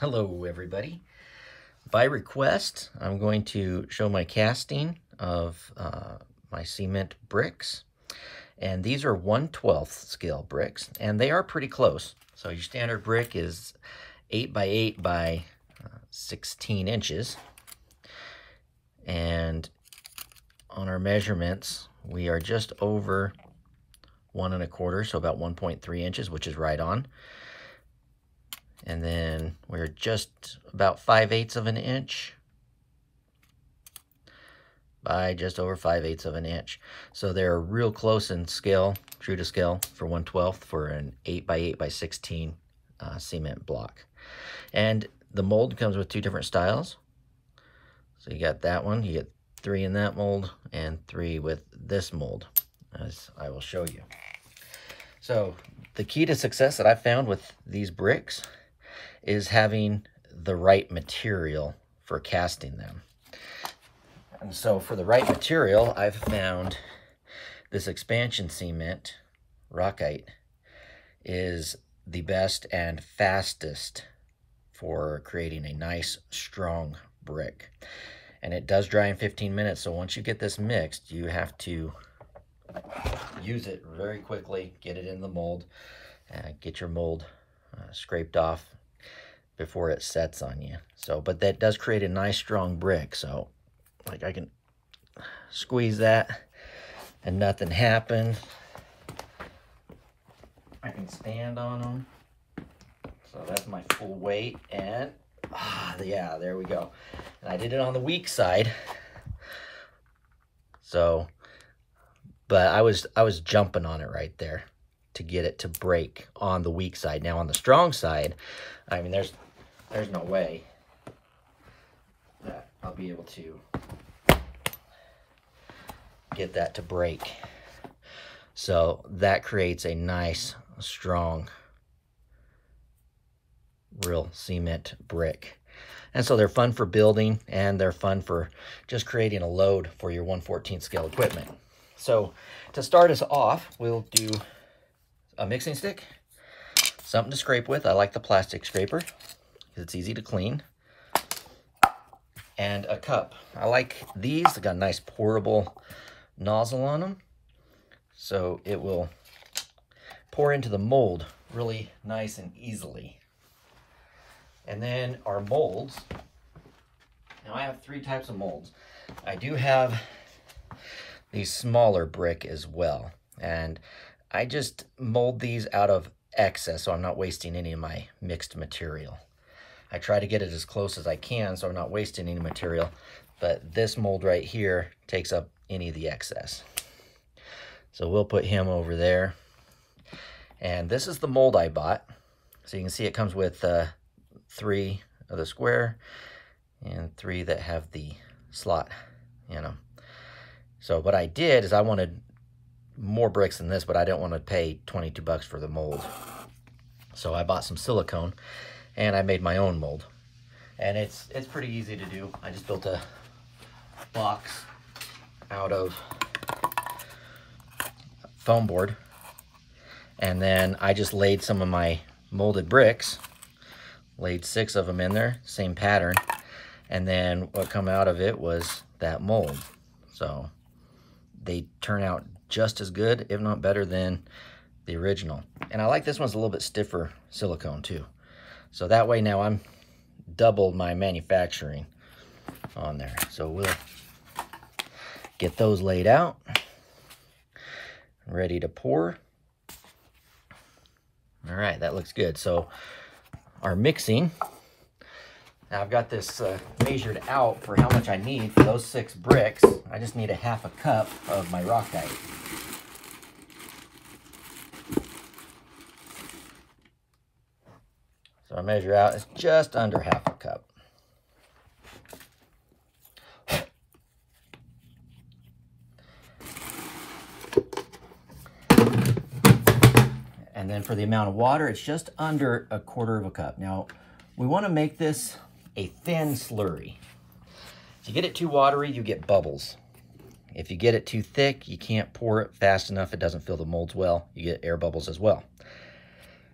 Hello everybody. By request, I'm going to show my casting of uh, my cement bricks. And these are 1 12th scale bricks, and they are pretty close. So your standard brick is 8 by 8 by uh, 16 inches. And on our measurements, we are just over one and a quarter, so about 1.3 inches, which is right on. And then we're just about 5 eighths of an inch by just over 5 eighths of an inch. So they're real close in scale, true to scale for 1 12th for an 8 by 8 by 16 uh, cement block. And the mold comes with two different styles. So you got that one, you get three in that mold and three with this mold, as I will show you. So the key to success that I found with these bricks is having the right material for casting them. And so for the right material, I've found this expansion cement, Rockite, is the best and fastest for creating a nice, strong brick. And it does dry in 15 minutes, so once you get this mixed, you have to use it very quickly, get it in the mold, uh, get your mold uh, scraped off before it sets on you. So, but that does create a nice strong brick. So, like I can squeeze that and nothing happened. I can stand on them. So that's my full weight and ah, yeah, there we go. And I did it on the weak side. So, but I was I was jumping on it right there to get it to break on the weak side. Now on the strong side, I mean there's there's no way that I'll be able to get that to break. So that creates a nice, strong, real cement brick. And so they're fun for building and they're fun for just creating a load for your 114 scale equipment. So to start us off, we'll do a mixing stick, something to scrape with. I like the plastic scraper it's easy to clean. And a cup. I like these. they've got a nice pourable nozzle on them. So it will pour into the mold really nice and easily. And then our molds. Now I have three types of molds. I do have the smaller brick as well. And I just mold these out of excess so I'm not wasting any of my mixed material. I try to get it as close as I can so I'm not wasting any material, but this mold right here takes up any of the excess. So we'll put him over there. And this is the mold I bought. So you can see it comes with uh, three of the square and three that have the slot, you know. So what I did is I wanted more bricks than this, but I didn't want to pay 22 bucks for the mold. So I bought some silicone and I made my own mold. And it's it's pretty easy to do. I just built a box out of foam board. And then I just laid some of my molded bricks, laid six of them in there, same pattern. And then what come out of it was that mold. So they turn out just as good, if not better than the original. And I like this one's a little bit stiffer silicone too. So that way now I'm doubled my manufacturing on there. So we'll get those laid out, ready to pour. All right, that looks good. So our mixing, now I've got this uh, measured out for how much I need for those six bricks. I just need a half a cup of my Rockite. So I measure out, it's just under half a cup. And then for the amount of water, it's just under a quarter of a cup. Now, we want to make this a thin slurry. If you get it too watery, you get bubbles. If you get it too thick, you can't pour it fast enough. It doesn't fill the molds well. You get air bubbles as well.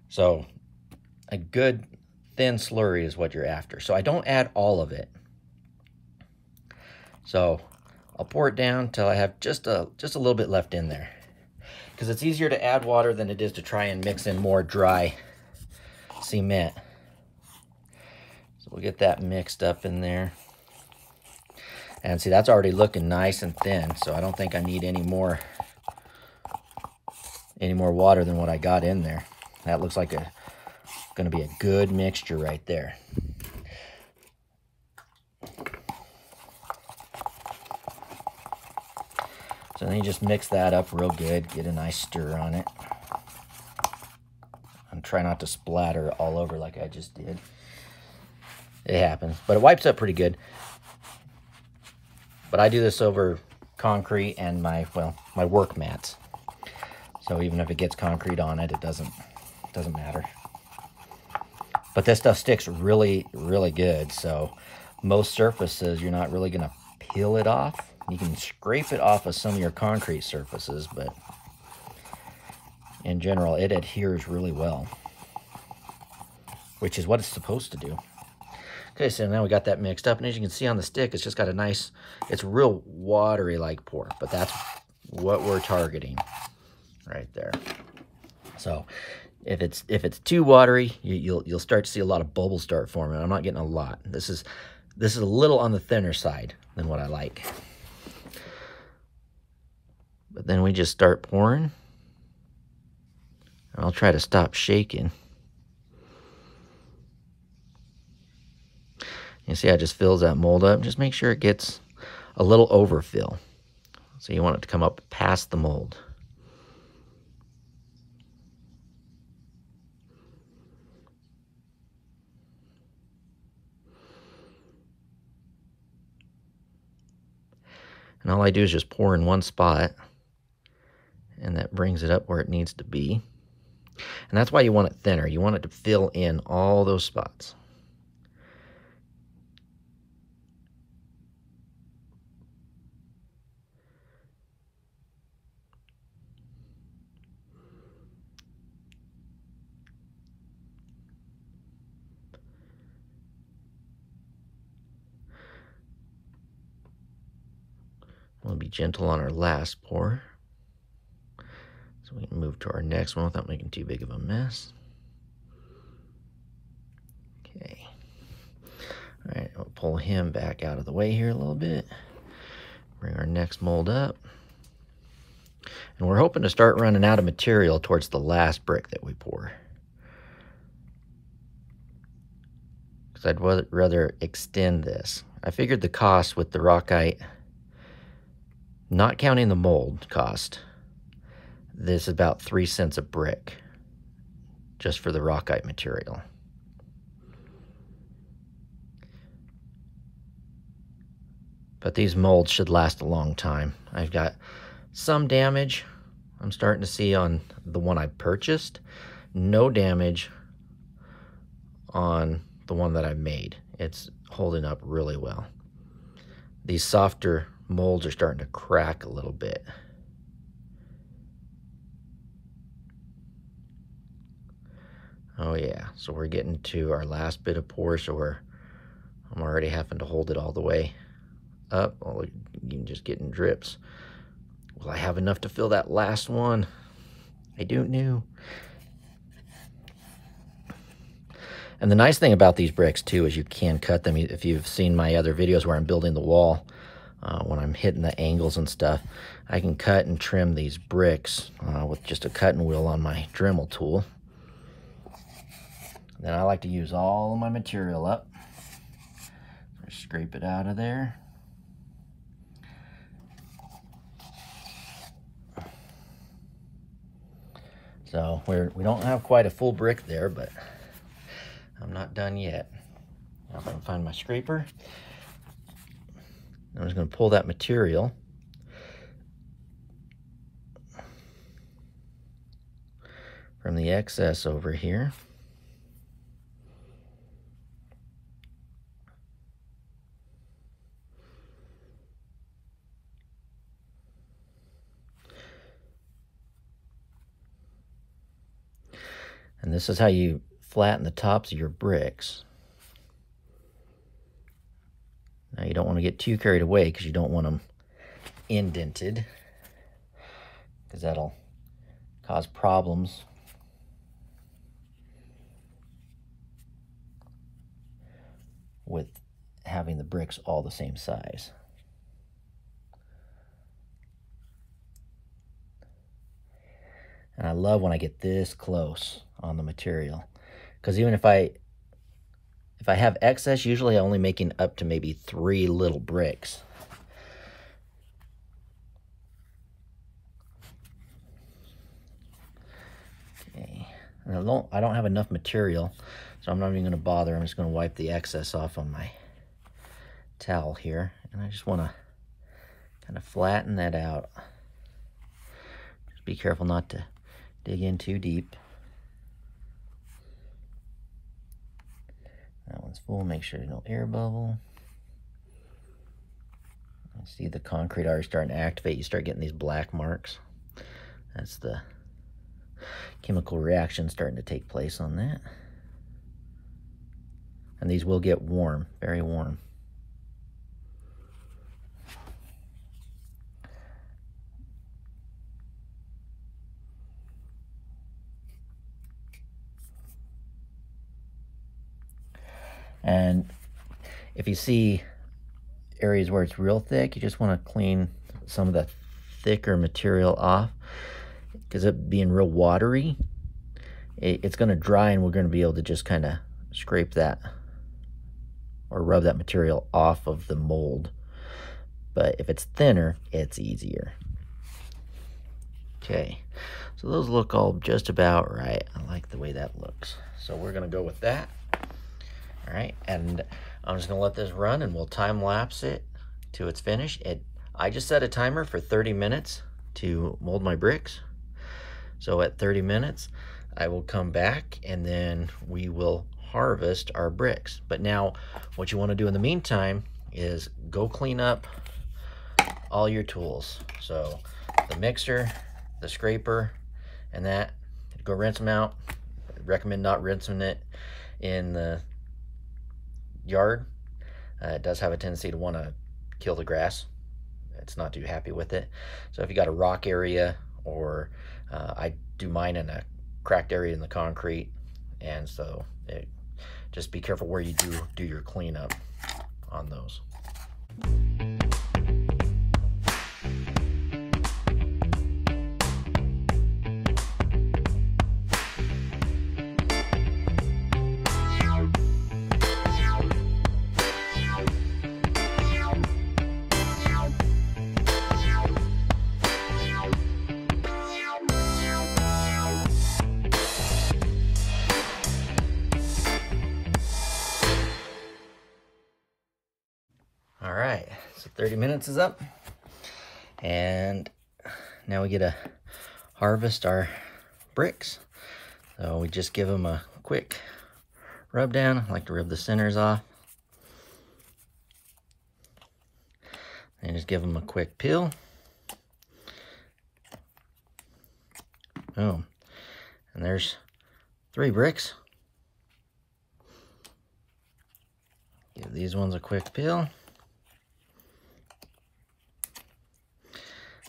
So a good thin slurry is what you're after. So I don't add all of it. So I'll pour it down till I have just a just a little bit left in there. Because it's easier to add water than it is to try and mix in more dry cement. So we'll get that mixed up in there. And see, that's already looking nice and thin, so I don't think I need any more any more water than what I got in there. That looks like a going to be a good mixture right there. So then you just mix that up real good, get a nice stir on it. And try not to splatter all over like I just did. It happens, but it wipes up pretty good. But I do this over concrete and my, well, my work mats. So even if it gets concrete on it, it doesn't, doesn't matter. But this stuff sticks really, really good. So most surfaces, you're not really going to peel it off you can scrape it off of some of your concrete surfaces, but in general, it adheres really well, which is what it's supposed to do. Okay, so now we got that mixed up, and as you can see on the stick, it's just got a nice, it's real watery like pour, but that's what we're targeting right there. So if it's if it's too watery, you, you'll you'll start to see a lot of bubbles start forming. I'm not getting a lot. This is this is a little on the thinner side than what I like. But then we just start pouring. And I'll try to stop shaking. You see how it just fills that mold up? Just make sure it gets a little overfill. So you want it to come up past the mold. And all I do is just pour in one spot and that brings it up where it needs to be. And that's why you want it thinner. You want it to fill in all those spots. We'll be gentle on our last pour. So we can move to our next one without making too big of a mess. Okay. All right, we'll pull him back out of the way here a little bit. Bring our next mold up. And we're hoping to start running out of material towards the last brick that we pour. Because I'd rather extend this. I figured the cost with the Rockite, not counting the mold cost, this is about three cents a brick just for the rockite material. But these molds should last a long time. I've got some damage I'm starting to see on the one I purchased. No damage on the one that I made. It's holding up really well. These softer molds are starting to crack a little bit. Oh yeah, so we're getting to our last bit of pour, so we're, I'm already having to hold it all the way up. You can just getting drips. Will I have enough to fill that last one? I don't know. And the nice thing about these bricks too is you can cut them. If you've seen my other videos where I'm building the wall, uh, when I'm hitting the angles and stuff, I can cut and trim these bricks uh, with just a cutting wheel on my Dremel tool. Then I like to use all of my material up. Scrape it out of there. So we're, we don't have quite a full brick there, but I'm not done yet. I'm gonna find my scraper. I'm just going to pull that material. from the excess over here. And this is how you flatten the tops of your bricks. Now you don't want to get too carried away because you don't want them indented because that'll cause problems with having the bricks all the same size. And I love when I get this close on the material. Because even if I if I have excess, usually I'm only making up to maybe three little bricks. Okay. And I don't, I don't have enough material, so I'm not even going to bother. I'm just going to wipe the excess off on my towel here. And I just want to kind of flatten that out. Just be careful not to dig in too deep. Full. Make sure there's no air bubble. see the concrete already starting to activate. You start getting these black marks. That's the chemical reaction starting to take place on that. And these will get warm, very warm. And if you see areas where it's real thick, you just want to clean some of the thicker material off because it being real watery, it, it's going to dry and we're going to be able to just kind of scrape that or rub that material off of the mold. But if it's thinner, it's easier. Okay, so those look all just about right. I like the way that looks. So we're going to go with that. All right, and I'm just gonna let this run and we'll time lapse it to its finish. It, I just set a timer for 30 minutes to mold my bricks. So at 30 minutes, I will come back and then we will harvest our bricks. But now what you wanna do in the meantime is go clean up all your tools. So the mixer, the scraper, and that, go rinse them out. I recommend not rinsing it in the yard. Uh, it does have a tendency to want to kill the grass. It's not too happy with it. So if you got a rock area or uh, I do mine in a cracked area in the concrete. And so it, just be careful where you do do your cleanup on those. 30 minutes is up. And now we get to harvest our bricks. So we just give them a quick rub down. I like to rub the centers off. And just give them a quick peel. Boom. And there's three bricks. Give these ones a quick peel.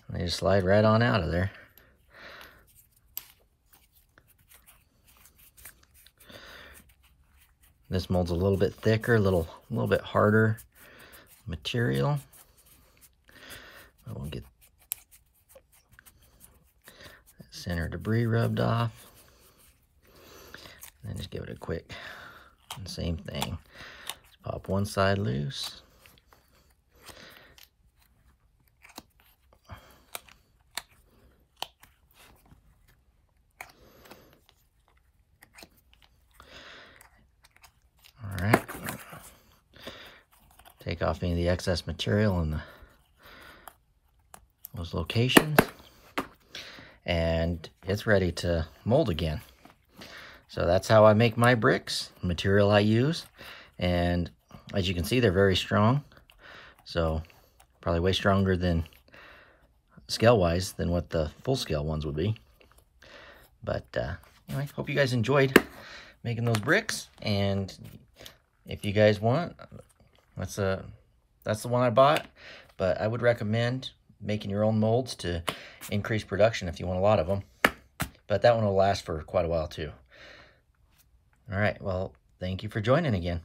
They just slide right on out of there. This mold's a little bit thicker, a little, little bit harder material. I will get that center debris rubbed off. And then just give it a quick, same thing. Just pop one side loose. Take off any of the excess material in the, those locations. And it's ready to mold again. So that's how I make my bricks, material I use. And as you can see, they're very strong. So probably way stronger than scale-wise than what the full-scale ones would be. But uh, anyway, hope you guys enjoyed making those bricks. And if you guys want, that's a that's the one I bought. But I would recommend making your own molds to increase production if you want a lot of them. But that one will last for quite a while too. All right, well, thank you for joining again.